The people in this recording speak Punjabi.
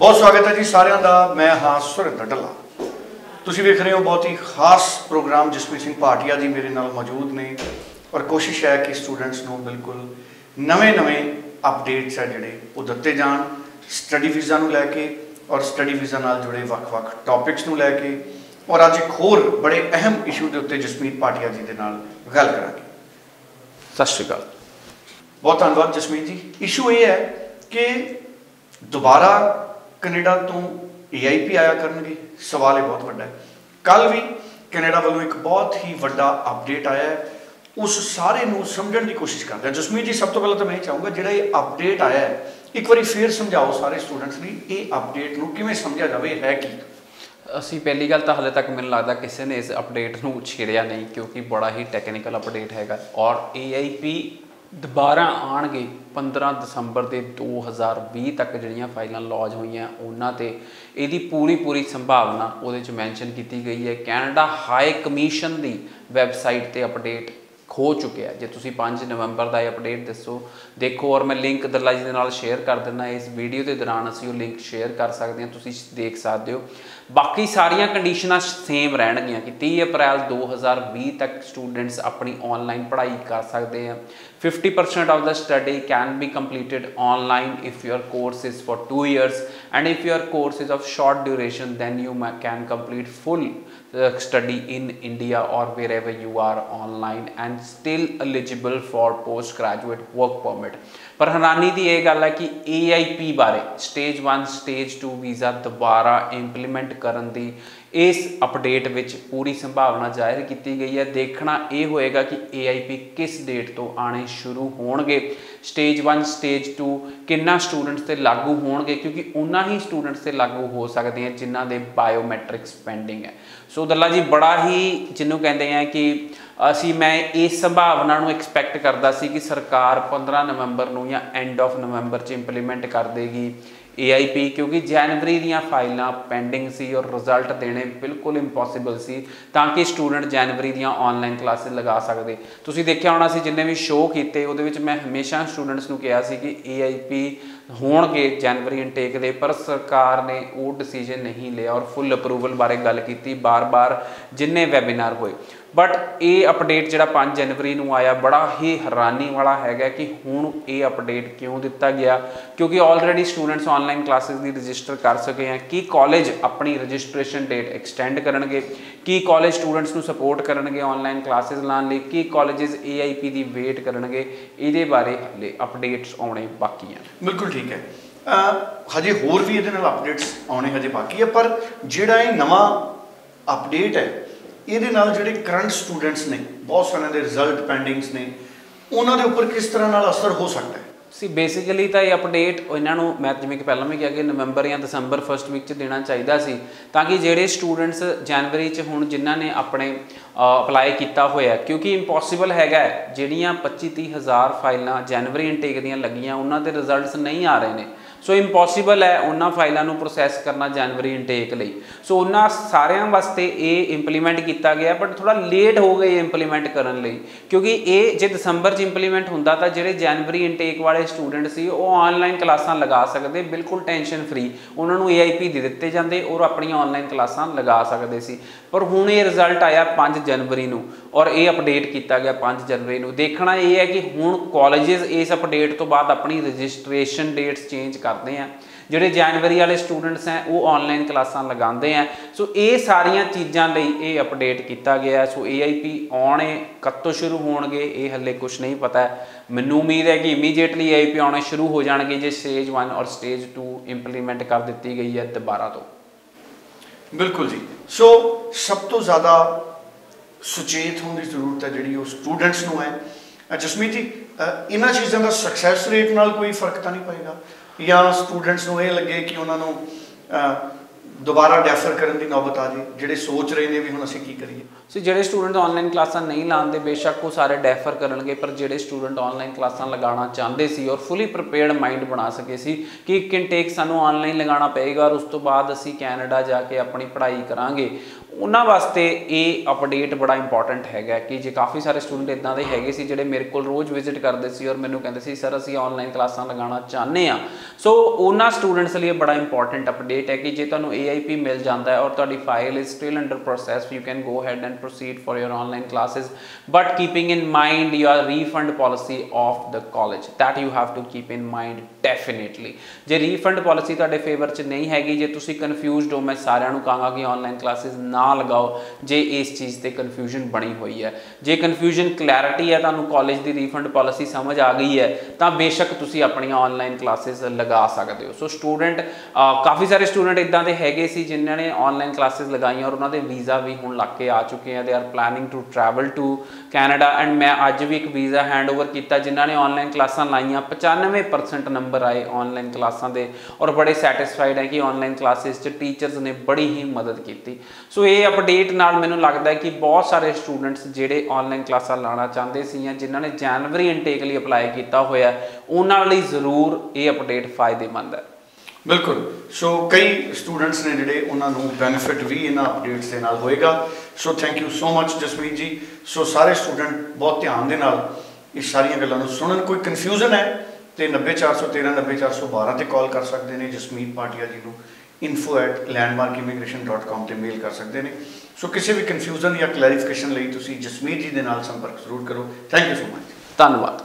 ਬਹੁਤ ਸਵਾਗਤ ਹੈ ਜੀ ਸਾਰਿਆਂ ਦਾ ਮੈਂ ਹਾਂ ਸੁਰਿੰਦਰ ਢੱਲਾ। ਤੁਸੀਂ ਵੇਖ ਰਹੇ ਹੋ ਬਹੁਤ ਹੀ ਖਾਸ ਪ੍ਰੋਗਰਾਮ ਜਸਮੀਤ ਸਿੰਘ ਭਾਟੀਆ ਜੀ ਮੇਰੇ ਨਾਲ ਮੌਜੂਦ ਨੇ ਔਰ ਕੋਸ਼ਿਸ਼ ਹੈ ਕਿ ਸਟੂਡੈਂਟਸ ਨੂੰ ਬਿਲਕੁਲ ਨਵੇਂ-ਨਵੇਂ ਅਪਡੇਟਸ ਹੈ ਜਿਹੜੇ ਉਹ ਦਿੱਤੇ ਜਾਣ ਸਟੱਡੀ ਵੀਜ਼ਾ ਨੂੰ ਲੈ ਕੇ ਔਰ ਸਟੱਡੀ ਵੀਜ਼ਾ ਨਾਲ ਜੁੜੇ ਵੱਖ-ਵੱਖ ਟੌਪਿਕਸ ਨੂੰ ਲੈ ਕੇ ਔਰ ਅੱਜ ਇੱਕ ਹੋਰ ਬੜੇ ਅਹਿਮ ਇਸ਼ੂ ਦੇ ਉੱਤੇ ਜਸਮੀਤ ਭਾਟੀਆ ਜੀ ਦੇ ਨਾਲ ਗੱਲ ਕਰਾਂਗੇ। ਸਤਿ ਸ਼੍ਰੀ ਅਕਾਲ। ਬਹੁਤ ਧੰਨਵਾਦ ਜਸਮੀਤ ਜੀ। ਇਸ਼ੂ ਇਹ ਹੈ ਕਿ ਦੁਬਾਰਾ ਕੈਨੇਡਾ ਤੋਂ ਏਆਈਪੀ ਆਇਆ ਕਰਨਗੇ, ਸਵਾਲ ਇਹ ਬਹੁਤ ਵੱਡਾ ਹੈ। ਕੱਲ ਵੀ ਕੈਨੇਡਾ ਵੱਲੋਂ ਇੱਕ ਬਹੁਤ ਹੀ ਵੱਡਾ ਅਪਡੇਟ ਆਇਆ ਹੈ। ਉਸ ਸਾਰੇ ਨੂੰ ਸਮਝਣ ਦੀ ਕੋਸ਼ਿਸ਼ ਕਰਦੇ ਹਾਂ। ਜਸਮੀਤ ਜੀ, ਸਭ ਤੋਂ ਪਹਿਲਾਂ ਤਾਂ ਮੈਂ ਇਹ ਚਾਹੂੰਗਾ, ਜਿਹੜਾ ਇਹ ਅਪਡੇਟ ਆਇਆ ਹੈ, ਇੱਕ ਵਾਰੀ ਫੇਰ ਸਮਝਾਓ ਸਾਰੇ ਸਟੂਡੈਂਟਸ ਲਈ ਇਹ ਅਪਡੇਟ ਨੂੰ ਕਿਵੇਂ ਸਮਝਿਆ ਜਾਵੇ, ਹੈ ਕੀ? ਅਸੀਂ ਪਹਿਲੀ ਗੱਲ ਤਾਂ ਹਲੇ ਤੱਕ ਮੈਨੂੰ ਲੱਗਦਾ ਕਿਸੇ ਨੇ ਇਸ ਅਪਡੇਟ ਨੂੰ ਛੇੜਿਆ ਨਹੀਂ, ਕਿਉਂਕਿ ਬੜਾ ਹੀ ਟੈਕਨੀਕਲ ਅਪਡੇਟ ਹੈਗਾ। ਔਰ AIP ਦੁਬਾਰਾ ਆਣਗੇ 15 ਦਸੰਬਰ ਦੇ 2020 ਤੱਕ ਜਿਹੜੀਆਂ ਫਾਈਲਾਂ ਲੌਂਚ ਹੋਈਆਂ, ਉਹਨਾਂ ਤੇ ਇਹਦੀ ਪੂਰੀ ਪੂਰੀ ਸੰਭਾਵਨਾ ਉਹਦੇ ਚ ਮੈਂਸ਼ਨ ਕੀਤੀ ਗਈ ਹੈ। ਕੈਨੇਡਾ ਹਾਈ ਕਮਿਸ਼ਨ ਦੀ ਵੈਬਸਾਈਟ ਤੇ ਅਪਡੇਟ ਖੋ ਚੁੱਕਿਆ ਜੇ ਤੁਸੀਂ 5 ਨਵੰਬਰ ਦਾ ਇਹ ਅਪਡੇਟ ਦੱਸੋ, ਦੇਖੋ ਔਰ ਮੈਂ ਲਿੰਕ ਦਰਲਾ ਜੀ ਦੇ ਨਾਲ ਸ਼ੇਅਰ ਕਰ ਦਿੰਦਾ। ਇਸ ਵੀਡੀਓ ਦੇ ਦੌਰਾਨ ਅਸੀਂ ਉਹ ਲਿੰਕ ਸ਼ੇਅਰ ਕਰ ਸਕਦੇ ਹਾਂ। ਤੁਸੀਂ ਦੇਖ ਸਕਦੇ ਹੋ। ਬਾਕੀ ਸਾਰੀਆਂ ਕੰਡੀਸ਼ਨਾਂ ਸੇਮ ਰਹਿਣਗੀਆਂ ਕਿ 30 ਅਪ੍ਰੈਲ 2020 ਤੱਕ ਸਟੂਡੈਂਟਸ ਆਪਣੀ ਆਨਲਾਈਨ ਪੜ੍ਹਾਈ ਕਰ ਸਕਦੇ ਆ 50% of the study can be completed online if your course is for 2 years and if your course is of short duration then you can complete full uh, study in India or wherever you are online and still eligible for postgraduate work permit ਪਰ ਹੈਰਾਨੀ ਦੀ ਇਹ ਗੱਲ ਹੈ ਕਿ AIP ਬਾਰੇ ਸਟੇਜ 1 ਸਟੇਜ 2 ਵੀਜ਼ਾ ਦੁਬਾਰਾ ਇੰਪਲੀਮੈਂਟ ਕਰਨ ਦੀ ਇਸ ਅਪਡੇਟ ਵਿੱਚ ਪੂਰੀ ਸੰਭਾਵਨਾ ਜ਼ਾਹਿਰ ਕੀਤੀ ਗਈ ਹੈ। ਦੇਖਣਾ ਇਹ ਹੋਏਗਾ ਕਿ AIP ਕਿਸ ਡੇਟ ਤੋਂ ਆਣੇ ਸ਼ੁਰੂ ਹੋਣਗੇ। ਸਟੇਜ 1 ਸਟੇਜ 2 ਕਿੰਨਾ ਸਟੂਡੈਂਟਸ ਤੇ ਲਾਗੂ ਹੋਣਗੇ? ਕਿਉਂਕਿ ਉਹਨਾਂ ਹੀ ਸਟੂਡੈਂਟਸ ਤੇ ਲਾਗੂ ਹੋ ਸਕਦੇ ਆ ਜਿਨ੍ਹਾਂ ਦੇ ਬਾਇਓਮੈਟ੍ਰਿਕਸ ਪੈਂਡਿੰਗ ਹੈ। ਸੋ ਦੱਲਾ ਜੀ, ਬੜਾ ਹੀ ਜਿਹਨੂੰ ਕਹਿੰਦੇ ਆ ਕਿ ਅਸੀਂ, ਮੈਂ ਇਸ ਸੰਭਾਵਨਾ ਨੂੰ ਐਕਸਪੈਕਟ ਕਰਦਾ ਸੀ ਕਿ ਸਰਕਾਰ 15 ਨਵੰਬਰ ਨੂੰ ਜਾਂ ਐਂਡ ਆਫ ਨਵੰਬਰ 'ਚ ਇੰਪਲੀਮੈਂਟ ਕਰ ਦੇਗੀ। AIP ਕਿਉਂਕਿ ਜਨਵਰੀ ਦੀਆਂ ਫਾਈਲਾਂ ਪੈਂਡਿੰਗ ਸੀ ਔਰ ਰਿਜ਼ਲਟ ਦੇਣੇ ਬਿਲਕੁਲ ਇੰਪੋਸੀਬਲ ਸੀ, ਤਾਂ ਕਿ ਸਟੂਡੈਂਟ ਜਨਵਰੀ ਦੀਆਂ ਆਨਲਾਈਨ ਕਲਾਸਿਸ ਲਗਾ ਸਕਦੇ। ਤੁਸੀਂ ਦੇਖਿਆ ਹੋਣਾ ਸੀ, ਜਿੰਨੇ ਵੀ ਸ਼ੋਅ ਕੀਤੇ, ਉਹਦੇ ਵਿੱਚ ਮੈਂ ਹਮੇਸ਼ਾ ਸਟੂਡੈਂਟਸ ਨੂੰ ਕਿਹਾ ਸੀ ਕਿ AIP ਹੋਣਗੇ ਜਨਵਰੀ ਇਨਟੇਕ ਦੇ, ਪਰ ਸਰਕਾਰ ਨੇ ਉਹ ਡਿਸੀਜਨ ਨਹੀਂ ਲਿਆ ਔਰ ਫੁੱਲ ਅਪਰੂਵਲ ਬਾਰੇ ਗੱਲ ਕੀਤੀ ਬਾਰ-ਬਾਰ ਜਿੰਨੇ ਵੈਬਿਨਾਰ ਹੋਏ। ਬਟ ਇਹ ਅਪਡੇਟ ਜਿਹੜਾ 5 ਜਨਵਰੀ ਨੂੰ ਆਇਆ, ਬੜਾ ਹੀ ਹੈਰਾਨੀ ਵਾਲਾ ਹੈਗਾ ਕਿ ਹੁਣ ਇਹ ਅਪਡੇਟ ਕਿਉਂ ਦਿੱਤਾ ਗਿਆ? ਕਿਉਂਕਿ ਆਲਰੇਡੀ ਸਟੂਡੈਂਟਸ ਆਨਲਾਈਨ ਕਲਾਸਿਸ ਦੀ ਰਜਿਸਟਰ ਕਰ ਸਕੇ ਆ। ਕੀ ਕਾਲਜ ਆਪਣੀ ਰਜਿਸਟ੍ਰੇਸ਼ਨ ਡੇਟ ਐਕਸਟੈਂਡ ਕਰਨਗੇ? ਕੀ ਕਾਲਜ ਸਟੂਡੈਂਟਸ ਨੂੰ ਸਪੋਰਟ ਕਰਨਗੇ ਆਨਲਾਈਨ ਕਲਾਸਿਸ ਲਾਣ ਲਈ? ਕੀ ਕਾਲਜਸ AIP ਦੀ ਵੇਟ ਕਰਨਗੇ? ਇਹਦੇ ਬਾਰੇ ਹਲੇ ਅਪਡੇਟਸ ਆਉਣੇ ਬਾਕੀ ਆ ਬਿਲਕੁਲ ਠੀਕ ਹੈ। ਹਜੇ ਹੋਰ ਵੀ ਇਹਦੇ ਨਾਲ ਅਪਡੇਟਸ ਆਉਣੇ ਹਜੇ ਬਾਕੀ ਹੈ, ਪਰ ਜਿਹੜਾ ਇਹ ਨਵਾਂ ਅਪਡੇਟ ਹੈ, ਇਹਦੇ ਨਾਲ ਜਿਹੜੇ ਕਰੰਟ ਸਟੂਡੈਂਟਸ ਨੇ, ਬਹੁਤ ਸਾਰਿਆਂ ਦੇ ਰਿਜ਼ਲਟ ਪੈਂਡਿੰਗਸ ਨੇ, ਉਹਨਾਂ ਦੇ ਉੱਪਰ ਕਿਸ ਤਰ੍ਹਾਂ ਨਾਲ ਅਸਰ ਹੋ ਸਕਦਾ ਹੈ? ਸੀ ਬੇਸਿਕਲੀ ਤਾਂ ਇਹ ਅਪਡੇਟ ਇਹਨਾਂ ਨੂੰ, ਮੈਂ ਜਿਵੇਂ ਕਿ ਪਹਿਲਾਂ ਵੀ ਕਿਹਾ ਕਿ ਨਵੰਬਰ ਜਾਂ ਦਸੰਬਰ ਫਰਸਟ ਵੀਕ ਚ ਦੇਣਾ ਚਾਹੀਦਾ ਸੀ, ਤਾਂ ਕਿ ਜਿਹੜੇ ਸਟੂਡੈਂਟਸ ਜਨਵਰੀ ਚ ਹੁਣ ਜਿਨ੍ਹਾਂ ਨੇ ਆਪਣੇ ਅਪਲਾਈ ਕੀਤਾ ਹੋਇਆ, ਕਿਉਂਕਿ ਇੰਪੋਸੀਬਲ ਹੈਗਾ ਜਿਹੜੀਆਂ 25 30 ਹਜ਼ਾਰ ਫਾਈਲਾਂ ਜਨਵਰੀ ਇਨਟੇਕ ਦੀਆਂ ਲੱਗੀਆਂ, ਉਹਨਾਂ ਦੇ ਰਿਜ਼ਲਟਸ ਨਹੀਂ ਆ ਰਹੇ ਨੇ। ਸੋ ਇੰਪੋਸੀਬਲ ਹੈ ਉਹਨਾਂ ਫਾਈਲਾਂ ਨੂੰ ਪ੍ਰੋਸੈਸ ਕਰਨਾ ਜਨਵਰੀ ਇਨਟੇਕ ਲਈ। ਸੋ ਉਹਨਾਂ ਸਾਰਿਆਂ ਵਾਸਤੇ ਇਹ ਇੰਪਲੀਮੈਂਟ ਕੀਤਾ ਗਿਆ ਬਟ ਥੋੜਾ ਲੇਟ ਹੋ ਗਏ ਇੰਪਲੀਮੈਂਟ ਕਰਨ ਲਈ। ਕਿਉਂਕਿ ਇਹ ਜੇ ਦਸੰਬਰ 'ਚ ਇੰਪਲੀਮੈਂਟ ਹੁੰਦਾ ਤਾਂ ਜਿਹੜੇ ਜਨਵਰੀ ਇਨਟੇਕ ਵਾਲੇ ਸਟੂਡੈਂਟ ਸੀ, ਉਹ ਆਨਲਾਈਨ ਕਲਾਸਾਂ ਲਗਾ ਸਕਦੇ, ਬਿਲਕੁਲ ਟੈਨਸ਼ਨ ਫ੍ਰੀ ਉਹਨਾਂ ਨੂੰ AIP ਦੇ ਦਿੱਤੇ ਜਾਂਦੇ ਔਰ ਆਪਣੀਆਂ ਆਨਲਾਈਨ ਕਲਾਸਾਂ ਲਗਾ ਸਕਦੇ ਸੀ। ਪਰ ਹੁਣ ਇਹ ਰਿਜ਼ਲਟ ਆਇਆ 5 ਜਨਵਰੀ ਨੂੰ ਔਰ ਇਹ ਅਪਡੇਟ ਕੀਤਾ ਗਿਆ 5 ਜਨਵਰੀ ਨੂੰ। ਦੇਖਣਾ ਇਹ ਹੈ ਕਿ ਹੁਣ ਕਾਲਜਸ ਇਸ ਅਪਡੇਟ ਤੋਂ ਬਾਅਦ ਆਪਣੀ ਰਜਿਸਟ੍ਰੇਸ਼ਨ ਡੇਟਸ ਚੇਂਜ ਕਰ ਕਰਦੇ ਆ। ਜਿਹੜੇ ਜਨਵਰੀ ਵਾਲੇ ਸਟੂਡੈਂਟਸ ਹੈ, ਉਹ ਆਨਲਾਈਨ ਕਲਾਸਾਂ ਲਗਾਉਂਦੇ ਆ। ਸੋ ਇਹ ਸਾਰੀਆਂ ਚੀਜ਼ਾਂ ਲਈ ਇਹ ਅਪਡੇਟ ਕੀਤਾ ਗਿਆ ਸੋ AIP ਆਉਣੇ ਕਦੋਂ ਸ਼ੁਰੂ ਹੋਣਗੇ, ਇਹ ਹੱਲੇ ਕੁਝ ਨਹੀਂ ਪਤਾ। ਮੈਨੂੰ ਉਮੀਦ ਹੈ ਕਿ ਇਮੀਡੀਏਟਲੀ AIP ਆਉਣੇ ਸ਼ੁਰੂ ਹੋ ਜਾਣਗੇ, ਜੇ ਸਟੇਜ 1 ਔਰ ਸਟੇਜ 2 ਇੰਪਲੀਮੈਂਟ ਕਰ ਦਿੱਤੀ ਗਈ ਹੈ ਦੁਬਾਰਾ ਤੋਂ। ਬਿਲਕੁਲ ਜੀ। ਸੋ ਸਭ ਤੋਂ ਜ਼ਿਆਦਾ ਸੁਚੇਤ ਹੋਣ ਦੀ ਜ਼ਰੂਰਤ ਹੈ ਜਿਹੜੀ ਉਹ ਸਟੂਡੈਂਟਸ ਨੂੰ ਹੈ। ਜਸਮੀਤ ਜੀ ਇਹਨਾਂ ਚੀਜ਼ਾਂ ਦਾ ਸਕਸੈਸ ਰੇਟ ਨਾਲ ਕੋਈ ਫ਼ਰਕ ਤਾਂ ਨਹੀਂ ਪਏਗਾ? ਜਾਂ ਸਟੂਡੈਂਟਸ ਨੂੰ ਇਹ ਲੱਗੇ ਕਿ ਉਹਨਾਂ ਨੂੰ ਦੁਬਾਰਾ ਡੈਫਰ ਕਰਨ ਦੀ ਨੌਬਤ ਆ ਜੇ, ਜਿਹੜੇ ਸੋਚ ਰਹੇ ਨੇ ਵੀ ਹੁਣ ਅਸੀਂ ਕੀ ਕਰੀਏ। ਸੋ ਜਿਹੜੇ ਸਟੂਡੈਂਟ ਆਨਲਾਈਨ ਕਲਾਸਾਂ ਨਹੀਂ ਲਾਉਂਦੇ ਬੇਸ਼ੱਕ ਉਹ ਸਾਰੇ ਡੈਫਰ ਕਰਨਗੇ, ਪਰ ਜਿਹੜੇ ਸਟੂਡੈਂਟ ਆਨਲਾਈਨ ਕਲਾਸਾਂ ਲਗਾਉਣਾ ਚਾਹੁੰਦੇ ਸੀ ਔਰ ਫੁੱਲੀ ਪ੍ਰਪੇਅਰਡ ਮਾਈਂਡ ਬਣਾ ਸਕੇ ਸੀ ਕਿ ਇੱਕ ਇਨਟੇਕ ਸਾਨੂੰ ਆਨਲਾਈਨ ਲਗਾਉਣਾ ਪਏਗਾ ਔਰ ਉਸ ਤੋਂ ਬਾਅਦ ਅਸੀਂ ਕੈਨੇਡਾ ਜਾ ਕੇ ਆਪਣੀ ਪੜ੍ਹਾਈ ਕਰਾਂਗੇ ਉਹਨਾਂ ਵਾਸਤੇ ਇਹ ਅਪਡੇਟ ਬੜਾ ਇੰਪੋਰਟੈਂਟ ਹੈਗਾ ਕਿ ਜੇ ਕਾਫੀ ਸਾਰੇ ਸਟੂਡੈਂਟ ਇਦਾਂ ਦੇ ਹੈਗੇ ਸੀ ਜਿਹੜੇ ਮੇਰੇ ਕੋਲ ਰੋਜ਼ ਵਿਜ਼ਿਟ ਕਰਦੇ ਸੀ ਔਰ ਮੈਨੂੰ ਕਹਿੰਦੇ ਸੀ ਸਰ ਅਸੀਂ ਆਨਲਾਈਨ ਕਲਾਸਾਂ ਲਗਾਉਣਾ ਚਾਹੁੰਦੇ ਆ ਸੋ ਉਹਨਾਂ ਸਟੂਡੈਂਟਸ ਲਈ ਬੜਾ ਇੰਪੋਰਟੈਂਟ ਅਪਡੇਟ ਹੈ ਕਿ ਜੇ ਤੁਹਾਨੂੰ AIP ਮਿਲ ਜਾਂਦਾ ਹੈ ਔਰ ਤੁਹਾਡੀ file is still under process you can go head and proceed for your online classes but keeping in mind your refund policy of the college that you have to keep in mind definitely ਜੇ ਰੀਫੰਡ ਪਾਲਿਸੀ ਤੁਹਾਡੇ ਫੇਵਰ 'ਚ ਨਹੀਂ ਹੈਗੀ, ਜੇ ਤੁਸੀਂ ਕਨਫਿਊਜ਼ਡ ਹੋ, ਮੈਂ ਸਾਰਿਆਂ ਨੂੰ ਕਹਾਂਗਾ ਕਿ ਆਨਲਾਈਨ ਕਲਾਸਿਸ ਨਾ ਲਗਾਓ, ਜੇ ਇਸ ਚੀਜ਼ ਤੇ ਕਨਫਿਊਜ਼ਨ ਬਣੀ ਹੋਈ ਹੈ। ਜੇ ਕਨਫਿਊਜ਼ਨ ਕਲੈਰਿਟੀ ਹੈ, ਤੁਹਾਨੂੰ ਕਾਲਜ ਦੀ ਰੀਫੰਡ ਪਾਲਿਸੀ ਸਮਝ ਆ ਗਈ ਹੈ, ਤਾਂ ਬੇਸ਼ੱਕ ਤੁਸੀਂ ਆਪਣੀਆਂ ਆਨਲਾਈਨ ਕਲਾਸਿਸ ਲਗਾ ਸਕਦੇ ਹੋ। ਸੋ ਸਟੂਡੈਂਟ ਕਾਫੀ ਸਾਰੇ ਸਟੂਡੈਂਟ ਇਦਾਂ ਦੇ ਹੈਗੇ ਸੀ ਜਿਨ੍ਹਾਂ ਨੇ ਆਨਲਾਈਨ ਕਲਾਸਿਸ ਲਗਾਈਆਂ ਔਰ ਉਹਨਾਂ ਦੇ ਵੀਜ਼ਾ ਵੀ ਹੁਣ ਲੱਗ ਕੇ ਆ ਚੁੱਕੇ ਆ। They are planning to travel to Canada and ਮੈਂ ਅੱਜ ਵੀ ਇੱਕ ਵੀਜ਼ਾ ਹੈਂਡਓਵਰ ਕੀਤਾ ਜਿਨ੍ਹਾਂ ਨੇ ਆਨਲਾਈਨ ਕਲਾਸਾਂ ਲਾਈਆਂ। 95% ਨੰਬਰ ਆਏ ਆਨਲਾਈਨ ਕਲਾਸਾਂ ਦੇ ਔਰ ਬੜੇ ਸੈਟੀਸਫਾਈਡ ਹੈ ਕਿ ਆਨਲਾਈਨ ਕਲਾਸਿਸ 'ਚ ਟੀਚਰਸ ਨੇ ਬੜੀ ਹੀ ਮਦਦ ਕੀਤੀ। ਸੋ ਇਹ ਅਪਡੇਟ ਨਾਲ ਮੈਨੂੰ ਲੱਗਦਾ ਹੈ ਕਿ ਬਹੁਤ ਸਾਰੇ ਸਟੂਡੈਂਟਸ ਜਿਹੜੇ ਆਨਲਾਈਨ ਕਲਾਸਾਂ ਲਾਣਾ ਚਾਹੁੰਦੇ ਸੀ ਜਾਂ ਜਿਨ੍ਹਾਂ ਨੇ ਜਨਵਰੀ ਇਨਟੇਕ ਲਈ ਅਪਲਾਈ ਕੀਤਾ ਹੋਇਆ ਉਹਨਾਂ ਲਈ ਜ਼ਰੂਰ ਇਹ ਅਪਡੇਟ ਫਾਇਦੇਮੰਦ ਹੈ। ਬਿਲਕੁਲ। ਸੋ ਕਈ ਸਟੂਡੈਂਟਸ ਨੇ ਜਿਹੜੇ ਉਹਨਾਂ ਨੂੰ ਬੈਨੀਫਿਟ ਵੀ ਇਹਨਾਂ ਅਪਡੇਟਸ ਦੇ ਨਾਲ ਹੋਏਗਾ। So thank you so much Jasmeet ji. So ਸਾਰੇ ਸਟੂਡੈਂਟ ਬਹੁਤ ਧਿਆਨ ਦੇ ਨਾਲ ਇਹ ਸਾਰੀਆਂ ਗੱਲਾਂ ਨੂੰ ਸੁਣਨ। ਕੋਈ ਕਨਫਿਊਜ਼ਨ ਹੈ, ਤੇ 90413 90412 ਤੇ ਕਾਲ ਕਰ ਸਕਦੇ ਨੇ ਜਸਮੀਤ ਪਾਟਿਆ ਜੀ ਨੂੰ। info@landmarkimmigration.com ਤੇ ਮੇਲ ਕਰ ਸਕਦੇ ਨੇ। ਸੋ ਕਿਸੇ ਵੀ ਕਨਫਿਊਜ਼ਨ ਜਾਂ ਕਲੈਰੀਫਿਕੇਸ਼ਨ ਲਈ ਤੁਸੀਂ ਜਸਮੀਤ ਜੀ ਦੇ ਨਾਲ ਸੰਪਰਕ ਜ਼ਰੂਰ ਕਰੋ। ਥੈਂਕ ਯੂ ਸੋ ਮਚ ਧੰਨਵਾਦ।